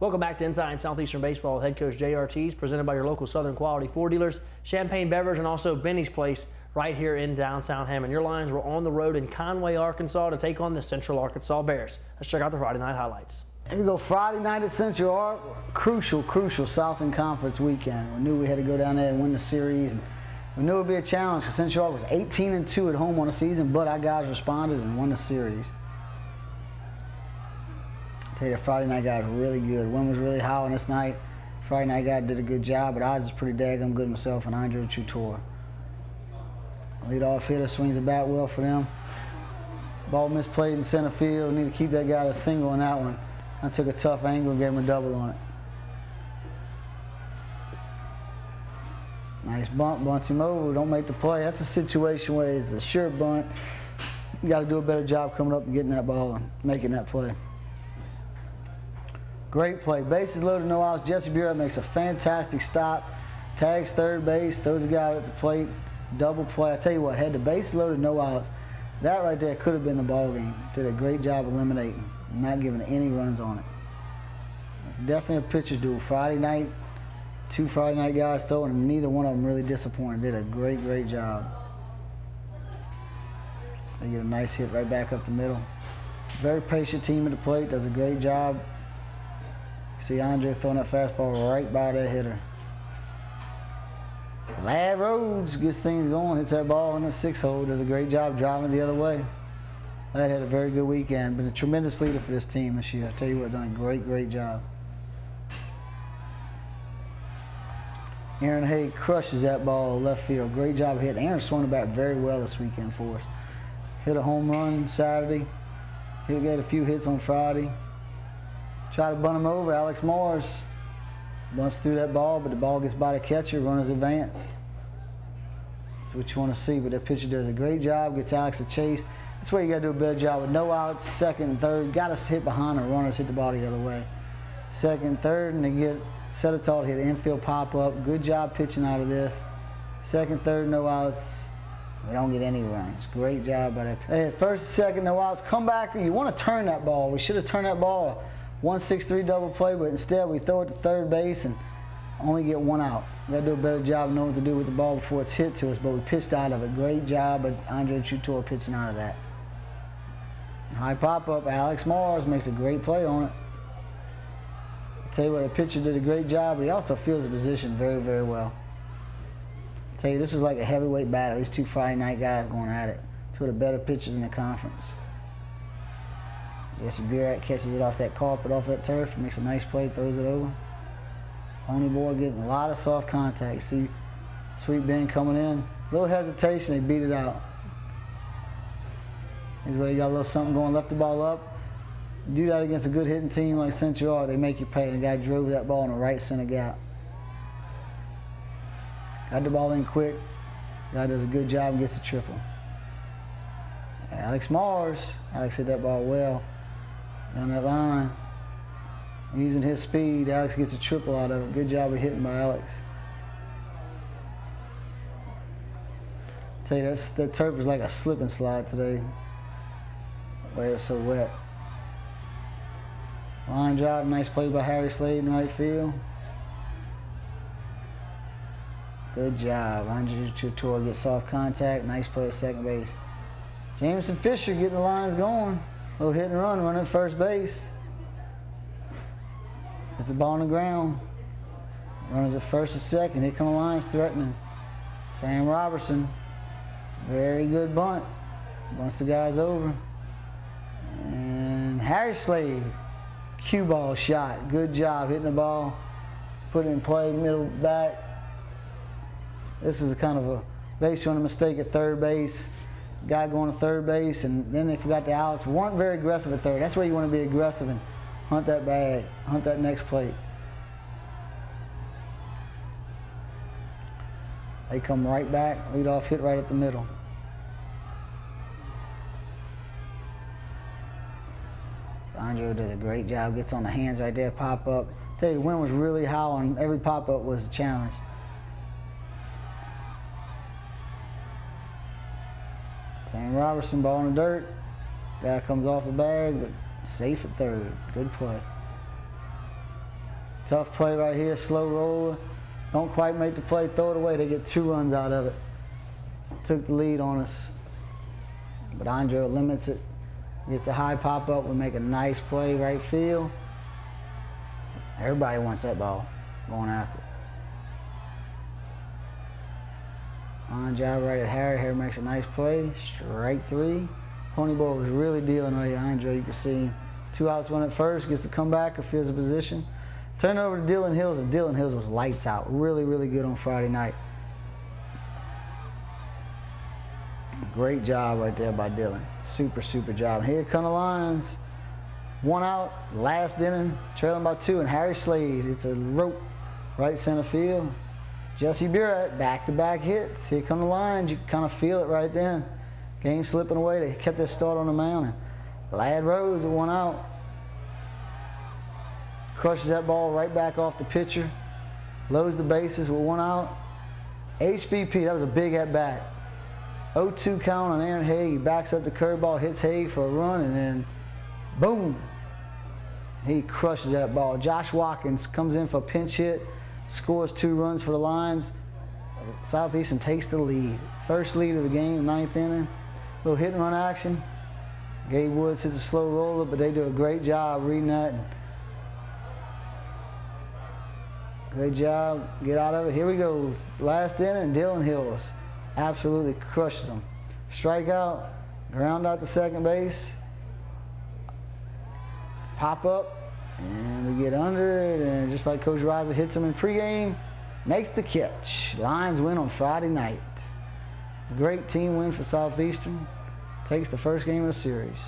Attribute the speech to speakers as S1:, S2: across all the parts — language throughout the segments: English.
S1: Welcome back to Inside Southeastern Baseball with head coach Jay Artigues, presented by your local Southern Quality Ford dealers, Champagne Beverage, and also Benny's Place right here in downtown Hammond. Your Lions were on the road in Conway, Arkansas to take on the Central Arkansas Bears. Let's check out the Friday night highlights.
S2: Here we go Friday night at Central Ark. Crucial, crucial Southland Conference weekend. We knew we had to go down there and win the series. And we knew it would be a challenge because Central Ark was 18 and 2 at home on the season, but our guys responded and won the series. The Friday night guys were really good. Wind was really high on this night. Friday night guy did a good job, but I was pretty daggum good myself and Andre Chutor. Lead off hitter swings the bat well for them. Ball misplayed in center field. Need to keep that guy a single on that one. I took a tough angle and gave him a double on it. Nice bump, bunts him over, don't make the play. That's a situation where it's a sure bunt. You got to do a better job coming up and getting that ball and making that play. Great play. Bases loaded, no outs. Jesse Bureau makes a fantastic stop. Tags third base, throws a guy at the plate. Double play. I tell you what, had the base loaded, no outs. That right there could have been the ball game. Did a great job eliminating, not giving any runs on it. It's definitely a pitcher's duel. Friday night, two Friday night guys throwing, and neither one of them really disappointed. Did a great, great job. They get a nice hit right back up the middle. Very patient team at the plate, does a great job. See Andre throwing that fastball right by that hitter. Lad Rhodes gets things going, hits that ball in the six hole, does a great job driving the other way. Lad had a very good weekend, been a tremendous leader for this team this year. I tell you what, done a great, great job. Aaron Hay crushes that ball left field. Great job hit. Aaron swung bat very well this weekend for us. Hit a home run Saturday. He got a few hits on Friday. Try to bunt him over. Alex Morris bunts through that ball, but the ball gets by the catcher. Runners advance. That's what you want to see. But that pitcher does a great job. Gets Alex a chase. That's where you got to do a better job with no outs, second and third. Got to hit behind the runners, hit the ball the other way. Second third, and they get Settertall to hit an infield pop up. Good job pitching out of this. Second, third, no outs. We don't get any runs. Great job by that. Hey, first, second, no outs. Come back. You want to turn that ball. We should have turned that ball. 163 double play, but instead we throw it to third base and only get one out. We got to do a better job knowing what to do with the ball before it's hit to us, but we pitched out of it. Great job by Andre Chutor pitching out of that. High pop up. Alex Mars makes a great play on it. Tell you what, the pitcher did a great job, but he also feels the position very, very well. Tell you, this is like a heavyweight battle. These two Friday night guys going at it. Two of the better pitchers in the conference. Jesse Burak catches it off that carpet, off that turf, makes a nice play, throws it over. Pony boy getting a lot of soft contact. See Sweet Ben coming in. Little hesitation, they beat it out. Here's where they got a little something going, left the ball up. Do that against a good hitting team like Central they make you pay. The guy drove that ball in the right center gap. Got the ball in quick. Guy does a good job and gets a triple. Alex Mars, Alex hit that ball well down that line. Using his speed, Alex gets a triple out of it. Good job of hitting by Alex. I tell you, that's, that turf is like a slip and slide today. Way it was so wet. Line drive, nice play by Harry Slade in right field. Good job. Andre Chutor gets soft contact. Nice play at second base. Jameson Fisher getting the Lions going. Little hit and run, running first base. It's a ball on the ground. Runners at first and second. Here come the Lions threatening. Sam Robertson. Very good bunt. Bunts the guys over. And Harry Slade cue ball shot. Good job hitting the ball, put it in play, middle back. This is kind of a base running mistake at third base. Guy going to third base, and then they forgot the outs. weren't very aggressive at third. That's where you want to be aggressive and hunt that bag, hunt that next plate. They come right back, lead off hit right up the middle. Andre does a great job, gets on the hands right there, pop up. Tell you, the wind was really high and every pop up was a challenge. Sam Robertson, ball in the dirt. Guy comes off the bag, but safe at third. Good play. Tough play right here, slow roller. Don't quite make the play, throw it away. They get two runs out of it. Took the lead on us. But Andre limits it. Gets a high pop up. We make a nice play right field. Everybody wants that ball going after. On job right at Harry. Harry makes a nice play. Strike three. Pony Ponyboy was really dealing right here. Andre, you can see him. two outs, one at first. Gets the comeback, feels the position. Turn over to Dylan Hills, and Dylan Hills was lights out. Really, really good on Friday night. Great job right there by Dylan. Super, super job. Here come the Lions. One out, last inning, trailing by two, and Harry Slade. It's a rope right center field. Jesse Burat, back-to-back hits. Here come the Lions. You kind of feel it right then. Game slipping away. They kept their start on the mound. Lad Rhodes one out. Crushes that ball right back off the pitcher. Loads the bases with one out. HBP, that was a big at bat. 0-2 count on Aaron Haig. He backs up the curveball, hits Haig for a run, and then boom. He crushes that ball. Josh Watkins comes in for a pinch hit, scores two runs for the Lions. Southeastern takes the lead. First lead of the game, ninth inning. Little hit and run action. Gabe Woods hits a slow roller, but they do a great job reading that. Good job. Get out of it. Here we go. Last inning, Dylan Hills absolutely crushes them. Strikeout, ground out to second base, pop up, and we get under it. And just like Coach Riser hits him in pregame, makes the catch. Lions win on Friday night. Great team win for Southeastern. Takes the first game of the series.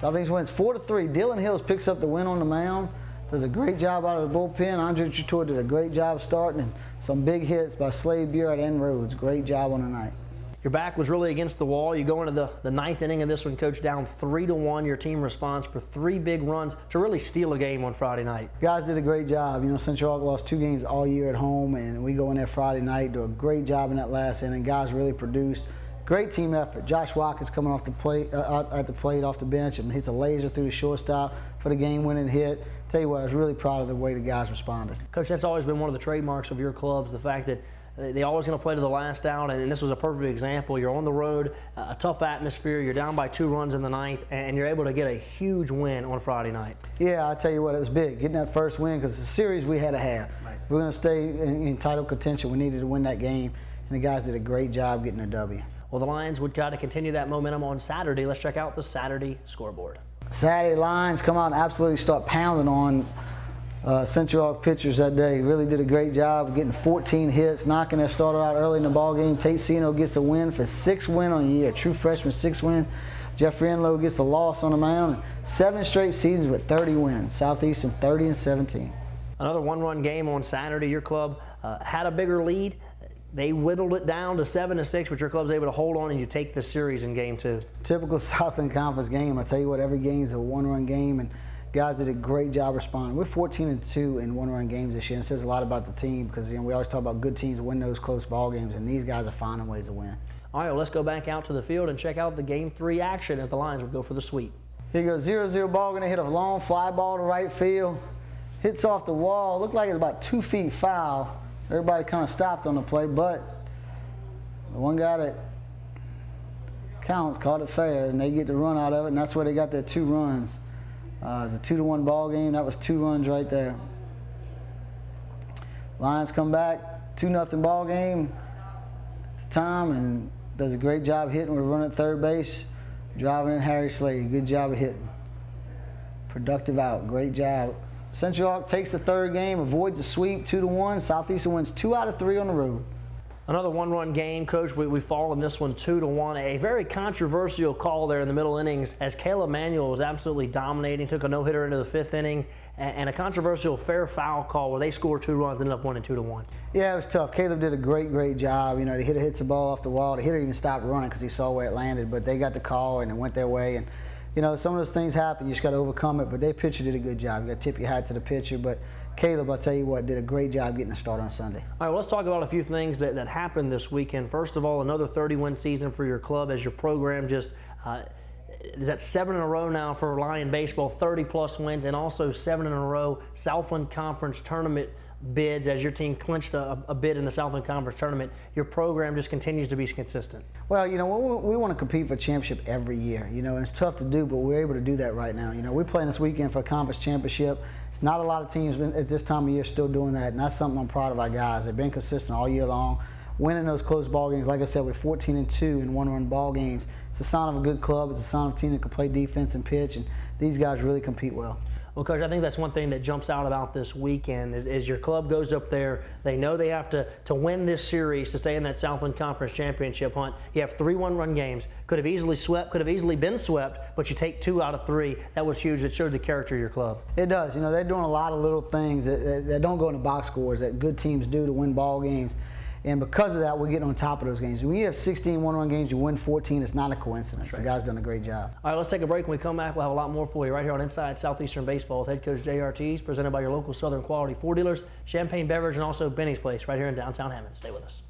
S2: Southeastern wins 4 to 3. Dylan Hills picks up the win on the mound. Does a great job out of the bullpen. Andre Chator did a great job starting and some big hits by Slade Burat and Rhodes. Great job on the night.
S1: Your back was really against the wall. You go into the, the ninth inning of this one, coach, down three to one. Your team responds for three big runs to really steal a game on Friday night.
S2: Guys did a great job. You know, Central Ark lost two games all year at home, and we go in there Friday night, do a great job in that last inning. Guys really produced. Great team effort. Josh Watkins coming off the plate uh, at the plate off the bench and hits a laser through the shortstop for the game-winning hit. Tell you what, I was really proud of the way the guys responded.
S1: Coach, that's always been one of the trademarks of your clubs, the fact that they always going to play to the last out, and this was a perfect example. You're on the road, a tough atmosphere. You're down by two runs in the ninth, and you're able to get a huge win on Friday night.
S2: Yeah, I tell you what, it was big getting that first win because the series we had to have. Right. If we're going to stay in, in title contention, we needed to win that game, and the guys did a great job getting a W.
S1: Well, the Lions would try to continue that momentum on Saturday. Let's check out the Saturday scoreboard.
S2: Saturday Lions come out and absolutely start pounding on uh, Central Ark pitchers that day. Really did a great job getting 14 hits, knocking their starter out early in the ball game. Tate Scioneaux gets a win for six win on the year. True freshman six win. Jeffrey Enlow gets a loss on the mound. Seven straight seasons with 30 wins. Southeastern 30 and 17.
S1: Another one-run game on Saturday. Your club uh, had a bigger lead. They whittled it down to seven to six, but your club's able to hold on and you take the series in game two.
S2: Typical Southland Conference game. I tell you what, every game is a one-run game, and guys did a great job responding. We're 14 and two in one-run games this year, and it says a lot about the team because you know we always talk about good teams win those close ball games, and these guys are finding ways to win.
S1: All right, well, let's go back out to the field and check out the game three action as the Lions would go for the sweep.
S2: Here goes 0-0 ball, going to hit a long fly ball to right field. Hits off the wall. Looked like it's about two feet foul. Everybody kind of stopped on the play, but the one guy that counts called it fair, and they get the run out of it, and that's where they got their two runs. Uh, it's a two to one ball game. That was two runs right there. Lions come back, two nothing ball game at the time, and does a great job hitting. We're running at third base, driving in Harry Slade. Good job of hitting. Productive out. Great job. Central Ark takes the third game, avoids a sweep, two to one. Southeastern wins two out of three on the road.
S1: Another one-run game, Coach. We, we fall in this one two to one. A very controversial call there in the middle innings, as Caleb Manuel was absolutely dominating. Took a no-hitter into the fifth inning, and, and, a controversial fair foul call where they scored two runs, ended up winning two to one.
S2: Yeah, it was tough. Caleb did a great, great job. You know, the hitter hits the ball off the wall. The hitter even stopped running because he saw where it landed, but they got the call and it went their way. And you know, some of those things happen. You just got to overcome it. But their pitcher did a good job. You got to tip your hat to the pitcher. But Caleb, I'll tell you what, did a great job getting a start on Sunday.
S1: All right, well, let's talk about a few things that, that happened this weekend. First of all, another 30 win season for your club as your program just. Uh, is that seven in a row now for Lion Baseball, 30 plus wins, and also seven in a row Southland Conference tournament bids as your team clinched a, a, bid in the Southland Conference tournament. Your program just continues to be consistent.
S2: Well, you know, we, we want to compete for championship every year, you know, and it's tough to do, but we're able to do that right now. You know, we're playing this weekend for a conference championship. It's not a lot of teams at this time of year still doing that, and that's something I'm proud of our guys. They've been consistent all year long winning those close ball games. Like I said, we're 14 and two in one-run ball games. It's a sign of a good club. It's a sign of a team that can play defense and pitch, and these guys really compete well.
S1: Well, Coach, I think that's one thing that jumps out about this weekend is, is, your club goes up there. They know they have to, to win this series to stay in that Southland Conference Championship hunt. You have three one-run games. Could have easily swept, could have easily been swept, but you take two out of three. That was huge. It showed the character of your club.
S2: It does. You know, they're doing a lot of little things that, that, that don't go into box scores that good teams do to win ball games. And because of that, we're getting on top of those games. When you have 16 one-run games, you win 14, it's not a coincidence. Right. The guy's done a great job.
S1: All right, let's take a break. When we come back, we'll have a lot more for you right here on Inside Southeastern Baseball with head coach Jay Artigues, presented by your local Southern Quality Ford dealers, Champagne Beverage, and also Benny's Place right here in downtown Hammond. Stay with us.